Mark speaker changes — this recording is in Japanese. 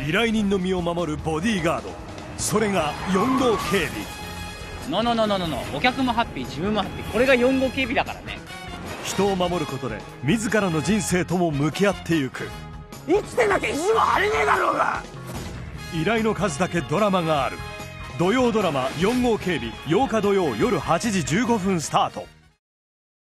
Speaker 1: 依頼人の身を守るボディーガード。それが4号警備。
Speaker 2: ののののののお客もハッピー自分もハッピー。これが4号警備だからね。
Speaker 1: 人を守ることで自らの人生とも向き合ってゆく。
Speaker 3: 生きてなきゃ意地も張れねえだろうが。
Speaker 1: 依頼の数だけドラマがある。土曜ドラマ4号警備。8日土曜夜8時15分スタート。